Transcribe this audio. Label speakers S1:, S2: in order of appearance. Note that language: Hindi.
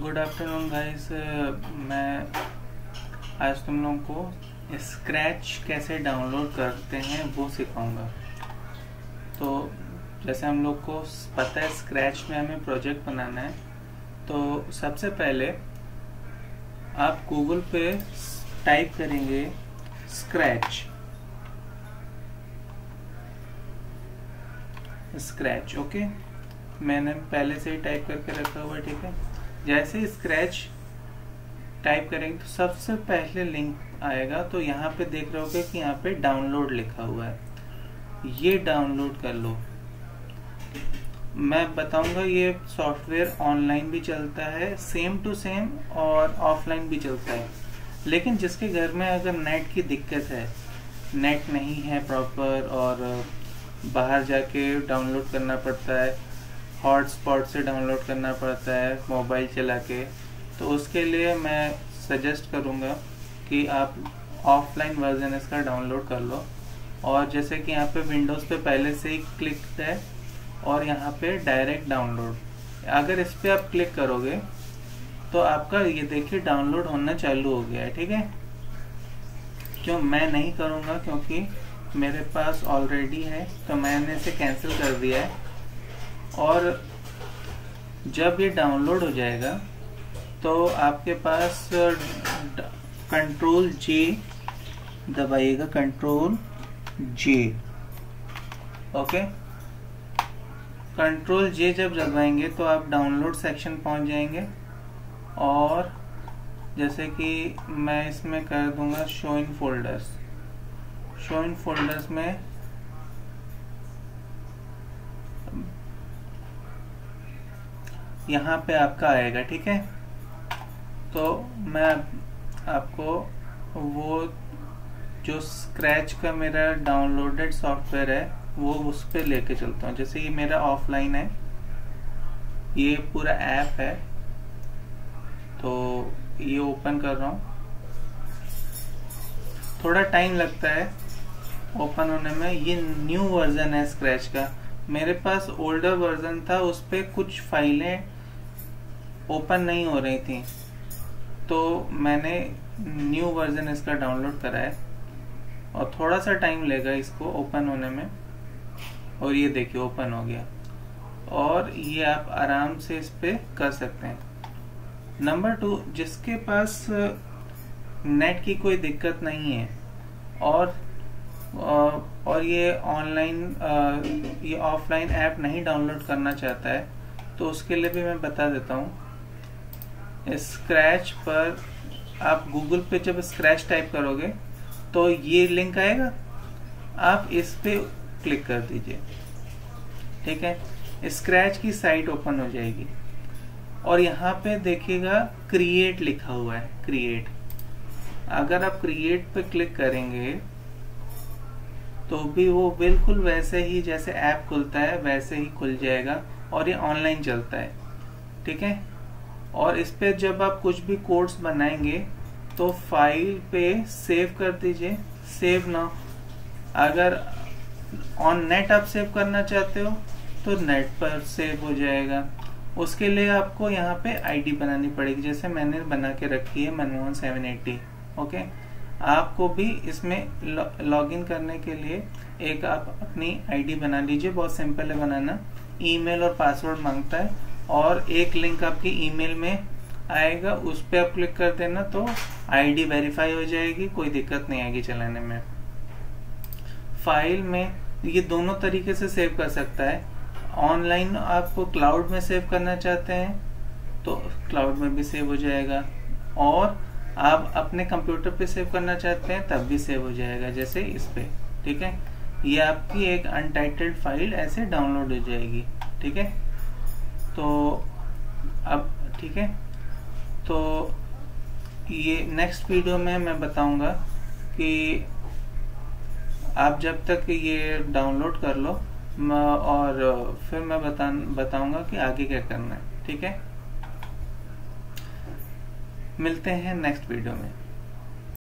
S1: गुड आफ्टरनून गाइस मैं आज तुम लोगों को स्क्रैच कैसे डाउनलोड करते हैं वो सिखाऊँगा। तो जैसे हम लोग को पता है स्क्रैच में हमें प्रोजेक्ट बनाना है तो सबसे पहले आप गूगल पे टाइप करेंगे स्क्रैच स्क्रैच ओके मैंने पहले से ही टाइप करके रखा हुआ ठीक है? जैसे स्क्रैच टाइप करेंगे तो सबसे पहले लिंक आएगा तो यहाँ पे देख रहे हो कि यहाँ पे डाउनलोड लिखा हुआ है। ये डाउनलोड कर लो। मैं बताऊँगा ये सॉफ्टवेयर ऑनलाइन भी चलता है सेम टू सेम और ऑफलाइन भी चलता है। लेकिन जिसके घर में अगर नेट की दिक्कत है नेट नहीं है प्रॉपर और बाहर जाके डाउनलोड करना पड़ता है हॉटस्पॉट से डाउनलोड करना पड़ता है मोबाइल चला के। तो उसके लिए मैं सजेस्ट करूँगा कि आप ऑफलाइन वर्जन इसका डाउनलोड कर लो। और जैसे कि यहाँ पे विंडोज़ पे पहले से ही क्लिक है और यहाँ पे डायरेक्ट डाउनलोड अगर इस पर आप क्लिक करोगे तो आपका ये देखिए डाउनलोड होना चालू हो गया है, ठीक है? क्यों? मैं नहीं करूँगा क्योंकि मेरे पास ऑलरेडी है तो मैंने इसे कैंसिल कर दिया है। और जब ये डाउनलोड हो जाएगा तो आपके पास control J दबाइएगा control J okay control J जब दबाएँगे तो आप डाउनलोड सेक्शन पहुँच जाएँगे। और जैसे कि मैं इसमें कर दूँगा show in folders show in folders में यहाँ पे आपका आएगा, ठीक है? तो मैं आपको वो जो स्क्रैच का मेरा डाउनलोडेड सॉफ्टवेयर है, वो उस पर लेके चलता हूँ। जैसे ये मेरा ऑफलाइन है, ये पूरा ऐप है तो ये ओपन कर रहा हूँ। थोड़ा टाइम लगता है ओपन होने में। ये न्यू वर्जन है स्क्रैच का। मेरे पास ओल्डर वर्जन था, उस पर कुछ फाइलें ओपन नहीं हो रही थी। तो मैंने न्यू वर्जन इसका डाउनलोड करा है और थोड़ा सा टाइम लेगा इसको ओपन होने में। और ये देखिए, ओपन हो गया। और ये आप आराम से इस पर कर सकते हैं। नंबर टू जिसके पास नेट की कोई दिक्कत नहीं है और और ये ऑनलाइन ये ऑफलाइन ऐप नहीं डाउनलोड करना चाहता है तो उसके लिए भी मैं बता देता हूँ। स्क्रैच पर आप गूगल पे जब स्क्रैच टाइप करोगे तो ये लिंक आएगा। आप इस पे क्लिक कर दीजिए। ठीक है? स्क्रैच की साइट ओपन हो जाएगी। और यहाँ पे देखिएगा क्रिएट लिखा हुआ है। क्रिएट अगर आप क्रिएट पे क्लिक करेंगे तो भी वो बिल्कुल वैसे ही जैसे ऐप खुलता है, वैसे ही खुल जाएगा और ये ऑनलाइन चलता है। ठीक है? और इस पे जब आप कुछ भी कोड्स बनाएँगे तो फ़ाइल पे सेव कर दीजिए। सेव ना अगर ऑन नेट आप सेव करना चाहते हो तो नेट पर सेव हो जाएगा। उसके लिए आपको यहाँ पे आईडी बनानी पड़ेगी, जैसे मैंने बना के रखी है मनमोहन सेवन एट्टी, ओके? आपको भी इसमें लॉगिन करने के लिए एक आप अपनी आईडी बना लीजिए। बहुत सिंपल है बनाना। ईमेल और पासवर्ड माँगता है। और एक लिंक आपकी ईमेल में आएगा, उस पर आप क्लिक कर देना तो आईडी वेरीफाई हो जाएगी, कोई दिक्कत नहीं आएगी चलाने में। फ़ाइल में ये दोनों तरीके से सेव कर सकता है। ऑनलाइन आप क्लाउड में सेव करना चाहते हैं तो क्लाउड में भी सेव हो जाएगा। और आप अपने कंप्यूटर पे सेव करना चाहते हैं, तब भी सेव हो जाएगा, जैसे इस पे, ठीक है? ये आपकी एक अनटाइटल्ड फ़ाइल ऐसे डाउनलोड हो जाएगी, ठीक है? तो अब, ठीक है? तो ये नेक्स्ट वीडियो में मैं बताऊँगा कि आप जब तक ये डाउनलोड कर लो और फिर मैं बता, बताऊँगा कि आगे क्या करना है, ठीक है? मिलते हैं नेक्स्ट वीडियो में।